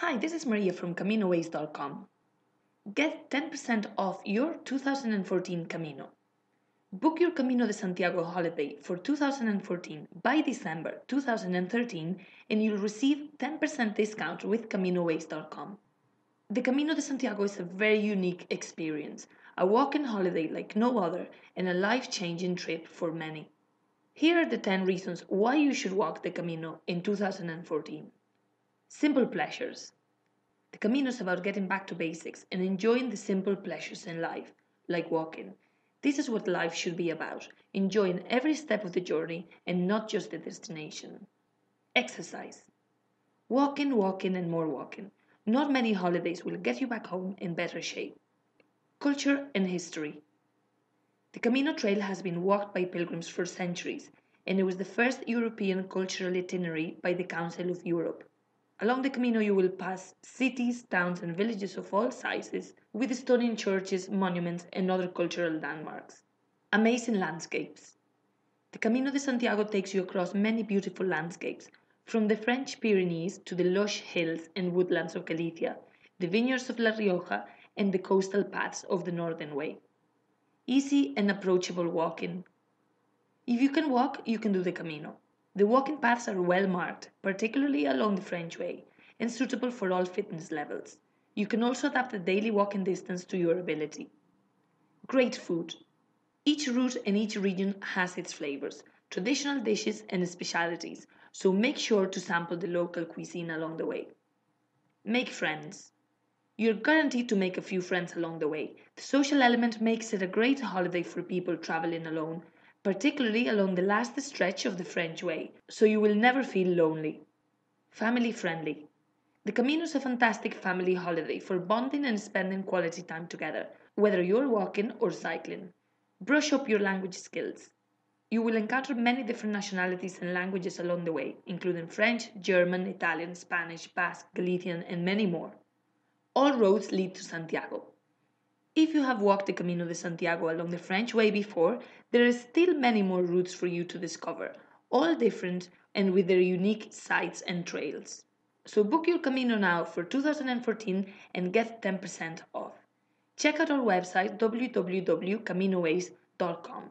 Hi, this is Maria from CaminoWays.com. Get 10% off your 2014 Camino. Book your Camino de Santiago holiday for 2014 by December 2013 and you'll receive 10% discount with CaminoWays.com. The Camino de Santiago is a very unique experience, a walk-in holiday like no other and a life-changing trip for many. Here are the 10 reasons why you should walk the Camino in 2014. Simple pleasures. The Camino is about getting back to basics and enjoying the simple pleasures in life, like walking. This is what life should be about enjoying every step of the journey and not just the destination. Exercise. Walking, walking, and more walking. Not many holidays will get you back home in better shape. Culture and history. The Camino Trail has been walked by pilgrims for centuries, and it was the first European cultural itinerary by the Council of Europe. Along the Camino, you will pass cities, towns, and villages of all sizes with stunning churches, monuments, and other cultural landmarks. Amazing landscapes. The Camino de Santiago takes you across many beautiful landscapes, from the French Pyrenees to the lush hills and woodlands of Galicia, the vineyards of La Rioja, and the coastal paths of the Northern Way. Easy and approachable walking. If you can walk, you can do the Camino. The walking paths are well marked, particularly along the French Way, and suitable for all fitness levels. You can also adapt the daily walking distance to your ability. Great food. Each route and each region has its flavors, traditional dishes, and specialities, so make sure to sample the local cuisine along the way. Make friends. You're guaranteed to make a few friends along the way. The social element makes it a great holiday for people traveling alone particularly along the last stretch of the French Way, so you will never feel lonely. Family friendly. The Camino is a fantastic family holiday for bonding and spending quality time together, whether you're walking or cycling. Brush up your language skills. You will encounter many different nationalities and languages along the way, including French, German, Italian, Spanish, Basque, Galician, and many more. All roads lead to Santiago. If you have walked the Camino de Santiago along the French way before, there are still many more routes for you to discover, all different and with their unique sights and trails. So book your Camino now for 2014 and get 10% off. Check out our website www.caminoways.com.